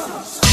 summer.